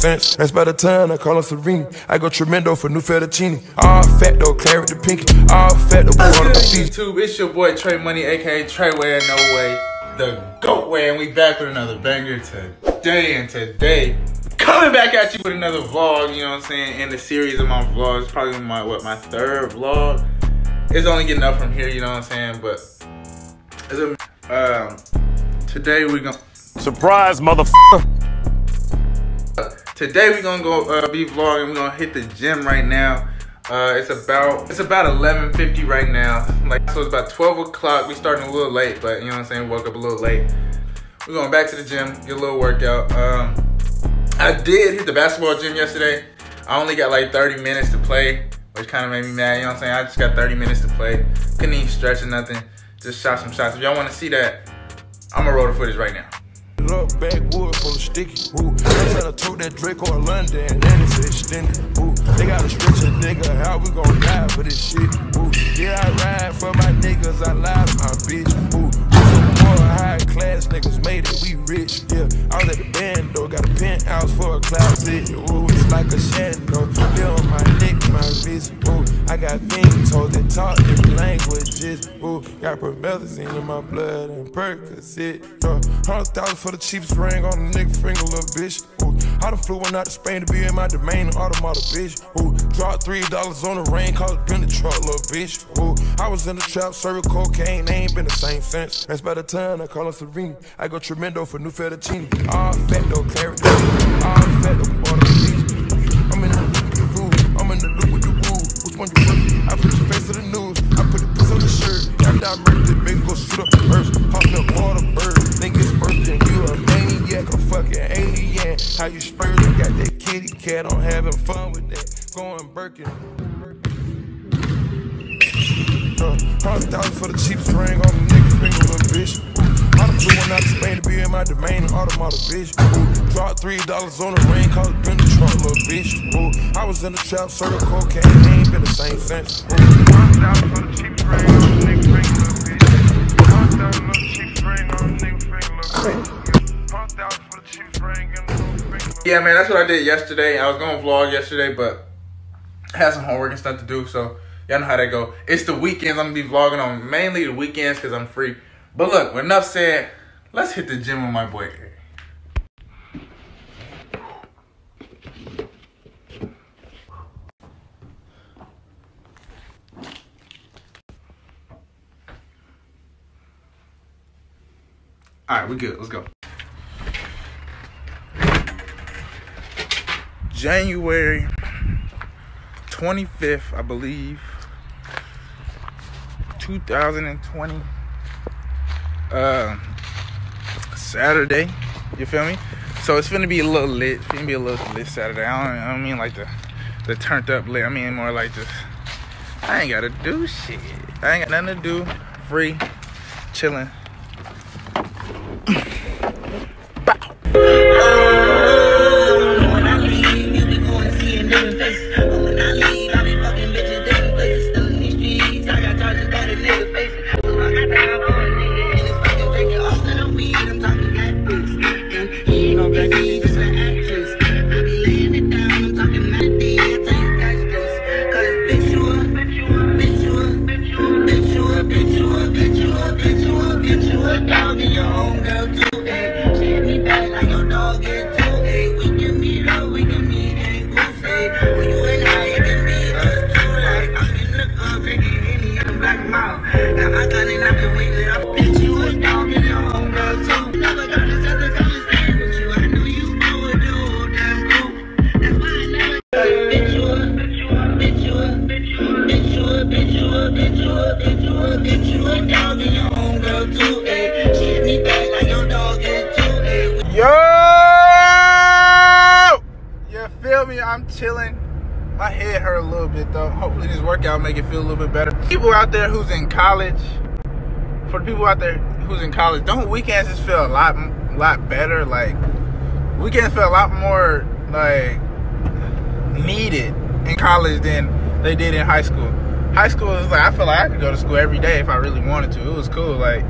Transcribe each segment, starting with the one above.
sense. That's by the time I call him Serene. I go tremendo for new fettuccine. All fat though, claret the pinky. All fat though, What's water good, the feet. YouTube? It's your boy Tray Money, aka Tray Way No Way, the GOAT Way, and we back with another banger today. And today, coming back at you with another vlog. You know what I'm saying? In the series of my vlogs, probably my what my third vlog. It's only getting up from here. You know what I'm saying? But it's a, um, today we're gonna Surprise, motherfucker. Today we're gonna go uh, be vlogging. We're gonna hit the gym right now. Uh, it's about it's about 11:50 right now. Like so, it's about 12 o'clock. We starting a little late, but you know what I'm saying. Woke up a little late. We're going back to the gym, get a little workout. Um, I did hit the basketball gym yesterday. I only got like 30 minutes to play, which kind of made me mad. You know what I'm saying? I just got 30 minutes to play. Couldn't even stretch or nothing. Just shot some shots. If y'all want to see that, I'm gonna roll the footage right now. Look, backwood full of sticky. Ooh, I'm tryna tote that Drake or London, and then it's extended. Ooh, they gotta stretch a nigga. How we gon' die for this shit? Ooh, yeah, I ride for my niggas. I lie to my bitch. We some poor, high class niggas made it. We rich. Yeah, I was at the band though. Got a penthouse for a closet. Ooh, it's like a shadow. On my neck, my wrist. Ooh, I got beans told that talk different languages. Ooh, got promethazine in my blood and Percocet. Uh, hundred thousand for the cheapest ring on a nigga finger, little bitch. Ooh, I done flew one out to Spain to be in my domain, automata, bitch. Ooh, dropped three dollars on the rain, cause it been the truck, little bitch. Ooh, I was in the trap, serving cocaine, they ain't been the same since. That's by the time I call him Serene. I go tremendo for new fettuccine. All fat though, claret, all fat the. Rule. Which one you work? I put your face to the news, I put the piss on the shirt. After I murdered the big go shoot up the earth. Pop me a water bird, think it's birth and you a maniac, a fucking alien. How you spurred and got that kitty cat, I'm having fun with that. Going Birkin. Uh, hundred thousand for the cheapest ring on the nigga finger, little bitch. I done flew one out to Spain to be in my domain, automata, bitch. Dropped three dollars on the ring, cause it been the truck, little bitch. Ooh, I was in the trap, serving cocaine, been the same since. Yeah, man, that's what I did yesterday. I was going to vlog yesterday, but I had some homework and stuff to do, so y'all know how that go. It's the weekends. I'm going to be vlogging on mainly the weekends because I'm free. But look, enough said. Let's hit the gym with my boy All right, we good. Let's go. January 25th, I believe, 2020. Uh, Saturday. You feel me? So it's gonna be a little lit. It's gonna be a little lit Saturday. I don't, I don't mean like the the turned up lit. I mean more like just I ain't gotta do shit. I ain't got nothing to do. Free, chilling. Feel a little bit better. People out there who's in college, for the people out there who's in college, don't weekends just feel a lot, lot better? Like weekends feel a lot more like needed in college than they did in high school. High school is like I feel like I could go to school every day if I really wanted to. It was cool. Like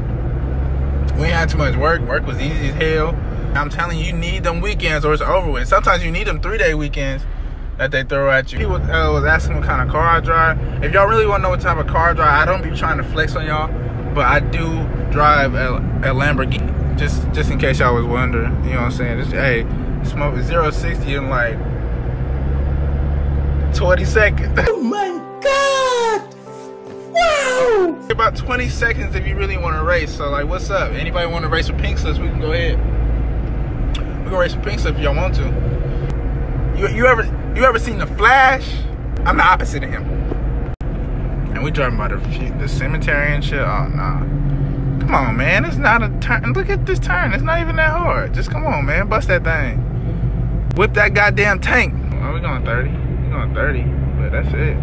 we had too much work. Work was easy as hell. I'm telling you, you need them weekends or it's over with. Sometimes you need them three day weekends that they throw at you. People uh, was asking what kind of car I drive. If y'all really want to know what type of car I drive, I don't be trying to flex on y'all, but I do drive a, a Lamborghini. Just just in case y'all was wondering, you know what I'm saying? Just, hey, smoke 0 60 in like 20 seconds. Oh my god! Wow! About 20 seconds if you really want to race. So like, what's up? Anybody want to race with pink slips? We can go ahead. We can race with pink slips if y'all want to. You you ever you ever seen the Flash? I'm the opposite of him. And we driving by the the cemetery and shit. Oh nah. Come on, man. It's not a turn. Look at this turn. It's not even that hard. Just come on, man. Bust that thing. Whip that goddamn tank. Oh, we going 30. We going 30. But that's it.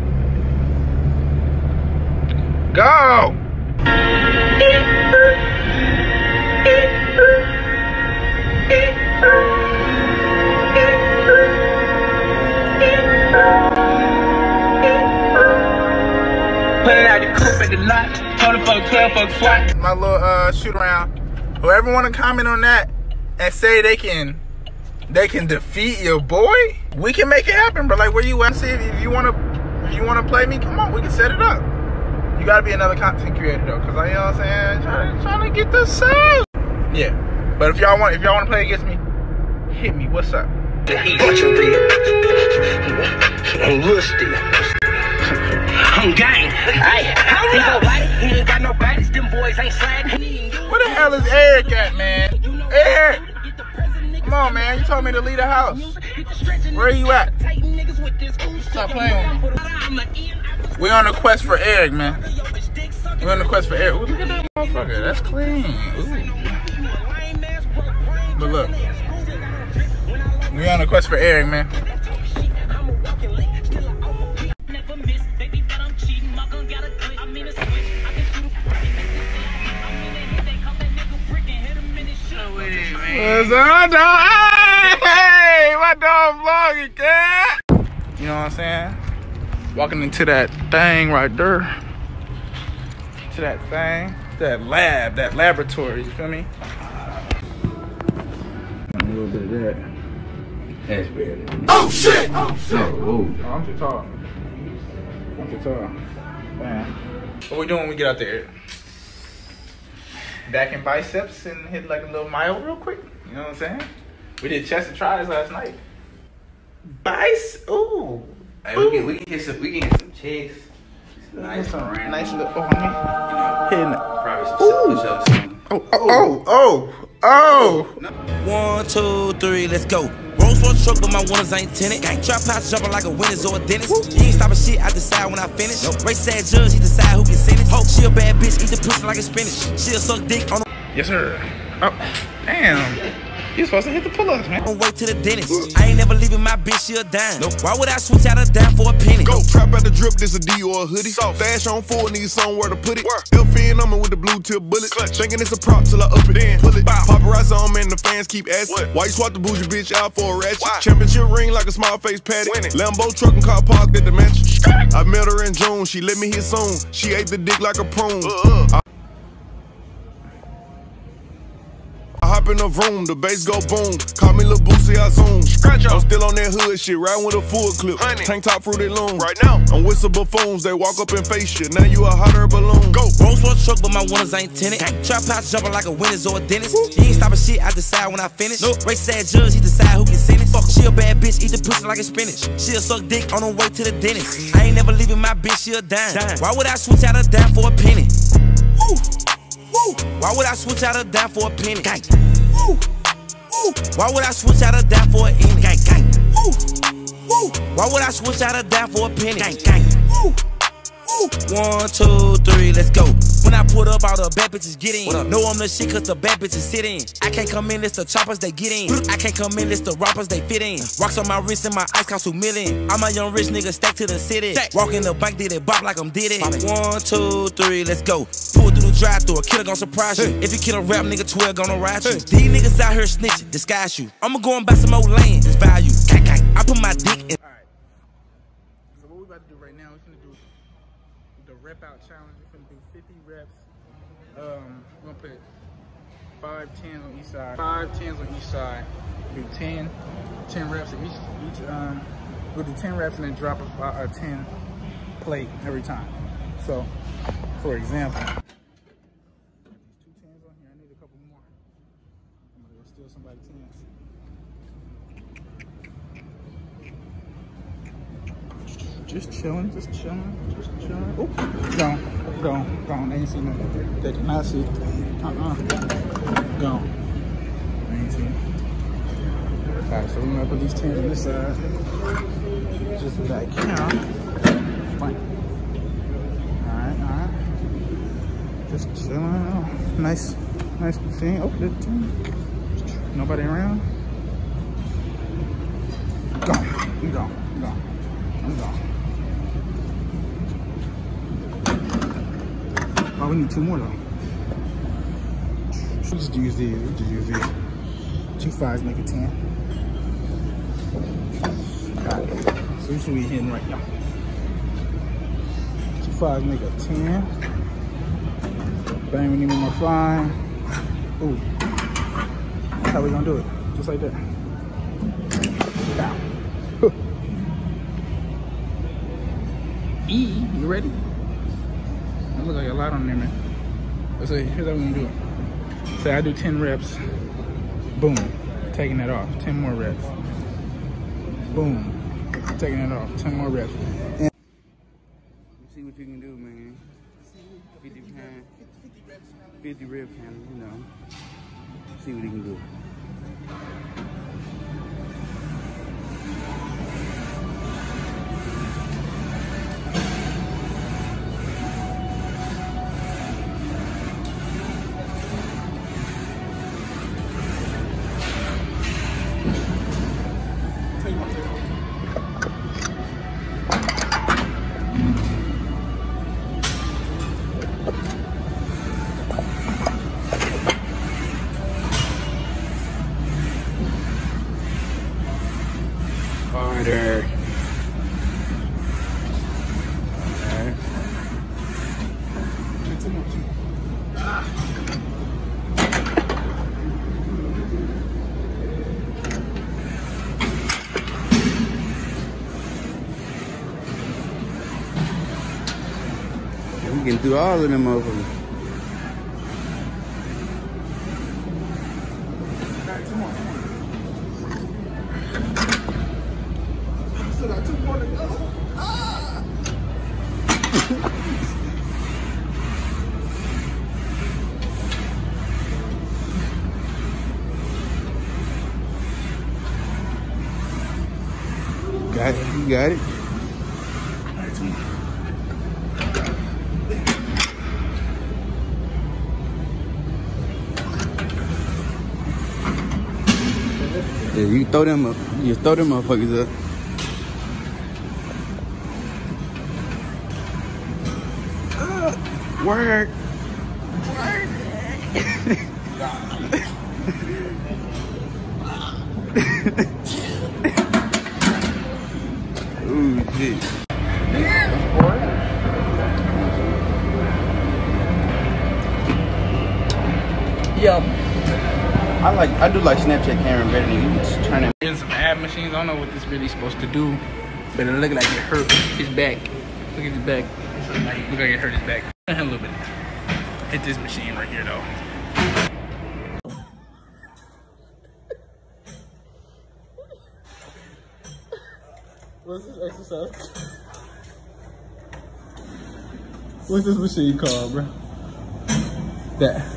Go! Put it out the coupe at My little uh shoot around. Whoever want to comment on that and say they can they can defeat your boy, we can make it happen, bro. Like where you at? See if, you wanna if you wanna play me, come on, we can set it up. You gotta be another content creator though, cause I you know what I'm saying, trying, trying to get the sales. Yeah. But if y'all want if y'all wanna play against me, hit me. What's up? Watch your real. I'm lusty. I'm gang. Hey, he go white. He ain't got no bodies. Them boys ain't sliding. Where the hell is Eric at, man? Eric! Come on, man. You told me to leave the house. Where are you at? Stop playing with. We're on a quest for Eric, man. We're on a quest for Eric. Ooh, look at that motherfucker. That's clean. Ooh. But look. We're on a quest for Eric, man. What's up, dog? Hey, my dog vlogging, cat. You know what I'm saying? Walking into that thing right there. To that thing. That lab, that laboratory, you feel me? A little bit of that. That's better. Oh shit! Oh, Oh, I'm too tall. I'm too tall. Man. What we doing when we get out there? Back in biceps and hit like a little mile real quick. You know what I'm saying? We did chest and tries last night. Bice, ooh. Hey, we can we can hit some we can hit some checks. Nice, Some round. nice little, oh, honey. Hitting it. Probably some push-ups. Oh, oh, oh, oh, oh. One, two, three, let's go. Rolls for a truck, but my winners ain't tenant. Gang trap house jumping like a winner's or a dentist. You ain't stopping shit, I decide when I finish. Race sad judge, he decide who can sentence. Hope she a bad bitch, eat the pussy like a spinach. She'll suck dick on the Yes, sir. Oh, damn. You supposed to hit the pull-ups, man. way to the dentist. I ain't never leaving my bitch, she a dime. Why would I switch out a dime for a penny? Go trap out the drip, this a D or a hoodie. Stash on full, need somewhere to put it. F in, I'm with the blue tip bullet. Thinking it's a prop till I up it. Then pull it. Paparazzi on me and the fans keep asking. Why you swap the bougie bitch out for a ratchet? Championship ring like a small face patty. Lambo truck and car parked at the mansion. I met her in June, she let me hit soon. She ate the dick like a prune. Uh-huh. I I hop in the room, the bass go boom. Call me Lil Boosie, I zoom. I'm still on that hood shit, riding with a full clip. Tank top fruity loom. Right now, I'm with some buffoons, they walk up and face you. Now you a hotter balloon. Go. Rolls a truck, but my winners ain't tenant. Trap house jumping like a winner's or a dentist. You ain't stopping shit, I decide when I finish. Race sad judge, he decide who can sentence. Fuck, she a bad bitch, eat the pussy like a spinach. She'll suck dick on her way to the dentist. I ain't never leaving my bitch, she a dime. Why would I switch out a dime for a penny? Woo, woo. Why would I switch out a dime for a penny? Gang. Woo, woo. Why would I switch out a dime for a penny? Gang, gang. Woo, woo. Why would I switch out a dime for a penny? Gang, gang. Woo. Woo. One, two, three, let's go. When I put up, all the bad bitches get in. Know I'm the shit cause the bad bitches sit in. I can't come in, it's the choppers they get in. I can't come in, it's the rappers they fit in. Rocks on my wrist and my ice cost two million. I'm a young rich nigga stacked to the city. Walk in the bank, did it bop like I'm did it. One, two, three, let's go. Pull through the drive through, a killer gon' surprise you. If you kill a rap nigga, 12 gonna ride you. These niggas out here snitching, disguise you. I'ma go and buy some old land, it's value. Gang, gang. I put my dick in. So what we about to do right now, we're gonna do the rep out challenge. We're gonna do 50 reps. Um, we're gonna put five tens on each side. Five tens on each side. Do 10, 10 reps of each, each um, we'll do 10 reps and then drop a, a, a 10 plate every time. So, for example, these two tens on here, I need a couple more. I'm gonna go steal somebody's tens. Just chilling, just chilling, just chilling. Oh, gone, gone, gone. Ain't seen nothing. They cannot see. Uh-uh. Gone. I ain't seen. Alright, so we're gonna put these tins on this side. Just back here. Fine. Alright, alright. Just chilling. Nice, nice thing. Oh, good tin. Nobody around. Gone. Gone. Gone. I'm gone. We need two more though. We just use these. We just use these. Two fives make a ten. Got it. So this is what we hitting right now. Two fives make a ten. Bang, we need one more five. Ooh. That's how we gonna do it. Just like that. E, you ready? Looks like a lot on there, man. Let's see, here's how we gonna do it. Say I do 10 reps, boom, taking that off. 10 more reps. Boom, taking it off. 10 more reps. And see what you can do, man. 50 pound, 50 rep count, you know. See what you can do. Can do all of them motherfuckers. Got it. You got it. You throw them up. You throw them motherfuckers up. Word. Ooh, like I do like Snapchat camera better than you just turn it. In some ab machines, I don't know what this really supposed to do, but it look like it hurt his back. Look at his back. Look like it hurt his back. A little bit. Hit this machine right here though. What's this exercise? What's this machine called, bro? That.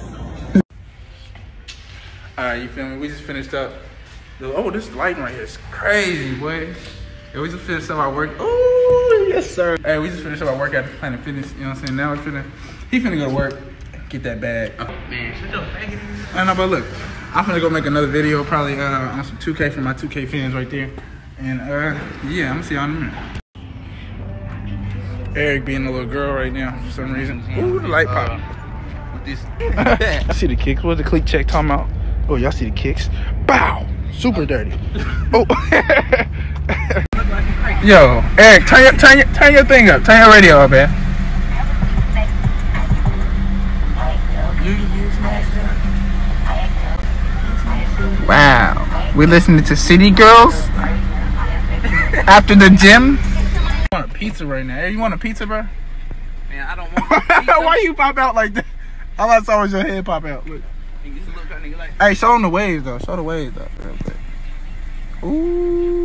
All right, you feel me? We just finished up. Oh, this lighting right here is crazy, boy. Yeah, we just finished up our work. Oh, yes, sir. Hey, we just finished up our workout at Planet Fitness. You know what I'm saying? Now we're finna, he finna go to work, get that bag. Man, shut your faggot. I know, but look, I'm finna go make another video probably uh, on some 2K for my 2K fans right there. And uh, yeah, I'm gonna see y'all in a minute. Eric being a little girl right now for some reason. Ooh, the light pop. With this. I see the kicks. What's the click check talking about? Oh, y'all see the kicks? Bow! Super dirty. Oh. Yo, Eric, turn your turn your turn your thing up. Turn your radio up, man. You can use Snapchat. We listening to City Girls after the gym. I want a pizza right now. Hey, you want a pizza, bro? Man, I don't want. Why you pop out like that? All I saw was your head pop out. Look. Niggas look at nigga like. Hey, show them the waves though. Show the waves though. Real quick.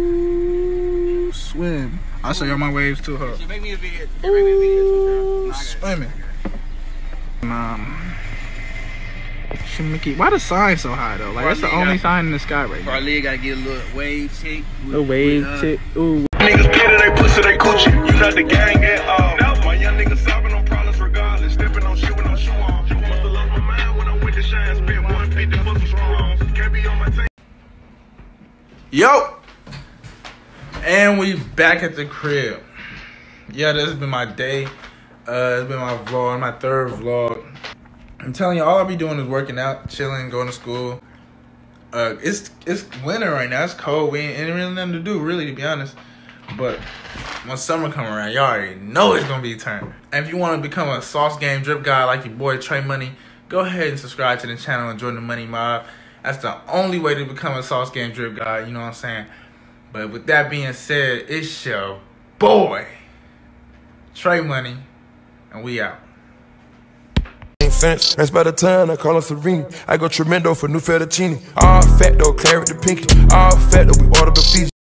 Ooh, swim. I'll show y'all my waves too, huh? Make me a video. Make me a video too. Ooh, Nah, I got it. swimming. Um, Shimiki. Why the sign so high though? Like that's the only got- sign in the sky right now. Probably gotta get a little wave check. with- The wave with, uh, chick. Ooh. Niggas pity they pussy, they coochie. You not the gang at all. No, My young niggas Yo! And we back at the crib. Yeah, this has been my day. Uh, it's been my vlog, my third vlog. I'm telling you, all I'll be doing is working out, chilling, going to school. Uh, it's it's winter right now. It's cold. We ain't, ain't really nothing to do, really, to be honest. But when summer come around, y'all already know it's gonna be turn. And if you want to become a sauce game drip guy like your boy Tray Money, go ahead and subscribe to the channel and join the Money Mob. That's the only way to become a sauce game drip guy. You know what I'm saying? But with that being said, it's your boy Tray Money, and we out. Sense. That's by the time I call her Serene. I go tremendo for new fettuccine. All fat though, claret the pinky. All fat though, we order the Fiji.